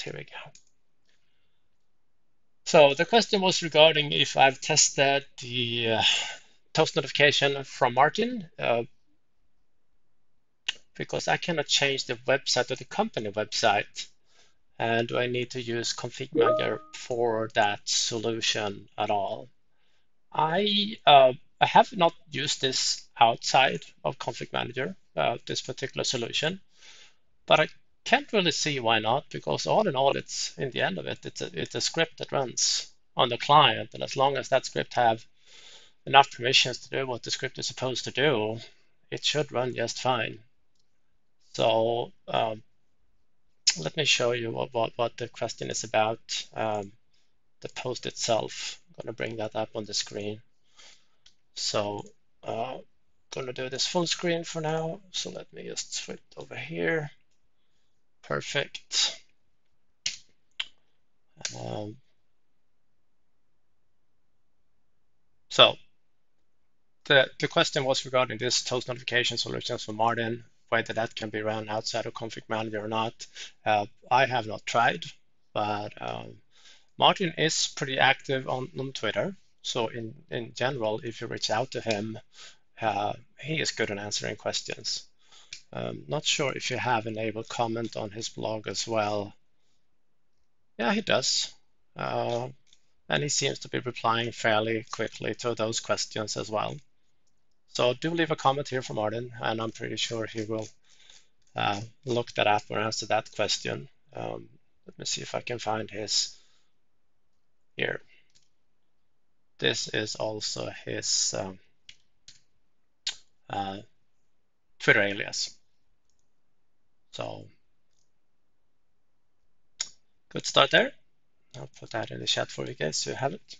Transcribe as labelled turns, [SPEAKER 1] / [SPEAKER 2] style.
[SPEAKER 1] here we go. So the question was regarding if I've tested the uh, toast notification from Martin, uh, because I cannot change the website or the company website. And do I need to use config manager for that solution at all? I uh, I have not used this outside of config manager, uh, this particular solution, but I can't really see why not, because all in all, it's in the end of it, it's a, it's a script that runs on the client. And as long as that script have enough permissions to do what the script is supposed to do, it should run just fine. So um, let me show you what, what, what, the question is about, um, the post itself. I'm going to bring that up on the screen. So uh, going to do this full screen for now. So let me just switch over here. Perfect. Um, so the, the question was regarding this toast notification solutions for Martin, whether that can be run outside of config manager or not. Uh, I have not tried, but um, Martin is pretty active on, on Twitter. So in, in general, if you reach out to him, uh, he is good at answering questions. Um, not sure if you have enabled comment on his blog as well. Yeah, he does. Uh, and he seems to be replying fairly quickly to those questions as well. So do leave a comment here for Martin, and I'm pretty sure he will uh, look that up or answer that question. Um, let me see if I can find his here. This is also his um, uh, Twitter alias. So good start there. I'll put that in the chat for you guys so you have it.